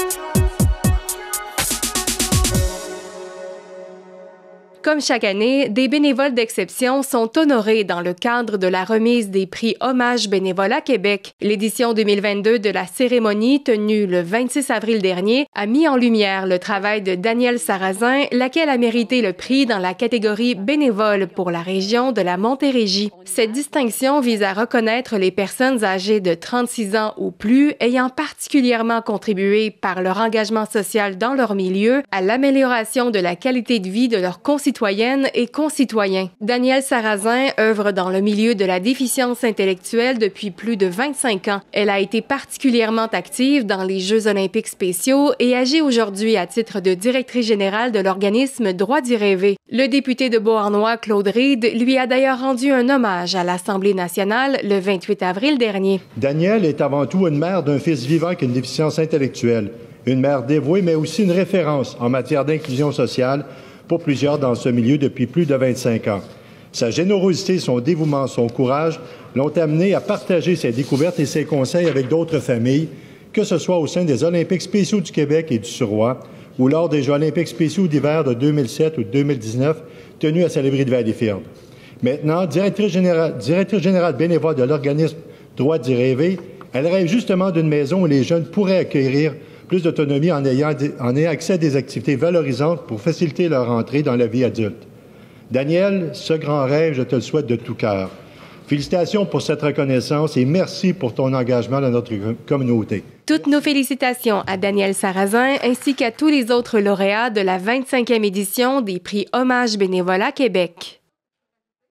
Thank you. Comme chaque année, des bénévoles d'exception sont honorés dans le cadre de la remise des prix Hommage bénévolat Québec. L'édition 2022 de la cérémonie tenue le 26 avril dernier a mis en lumière le travail de Danielle Sarrazin, laquelle a mérité le prix dans la catégorie bénévole pour la région de la Montérégie. Cette distinction vise à reconnaître les personnes âgées de 36 ans ou plus ayant particulièrement contribué par leur engagement social dans leur milieu à l'amélioration de la qualité de vie de leurs concitoyens citoyennes et concitoyens. Danielle Sarrazin œuvre dans le milieu de la déficience intellectuelle depuis plus de 25 ans. Elle a été particulièrement active dans les Jeux olympiques spéciaux et agit aujourd'hui à titre de directrice générale de l'organisme Droit d'y rêver. Le député de Beauharnois, Claude Reed, lui a d'ailleurs rendu un hommage à l'Assemblée nationale le 28 avril dernier. Danielle est avant tout une mère d'un fils vivant avec une déficience intellectuelle, une mère dévouée mais aussi une référence en matière d'inclusion sociale pour plusieurs dans ce milieu depuis plus de 25 ans. Sa générosité, son dévouement, son courage l'ont amené à partager ses découvertes et ses conseils avec d'autres familles, que ce soit au sein des Olympiques spéciaux du Québec et du Suroît ou lors des Jeux olympiques spéciaux d'hiver de 2007 ou 2019 tenus à Salébris de Valleyfield. Maintenant, directrice générale, directrice générale bénévole de l'organisme Droit d'y rêver, elle rêve justement d'une maison où les jeunes pourraient accueillir plus d'autonomie en ayant, en ayant accès à des activités valorisantes pour faciliter leur entrée dans la vie adulte. Daniel, ce grand rêve, je te le souhaite de tout cœur. Félicitations pour cette reconnaissance et merci pour ton engagement dans notre communauté. Toutes nos félicitations à Daniel Sarrazin ainsi qu'à tous les autres lauréats de la 25e édition des prix Hommage bénévolat Québec.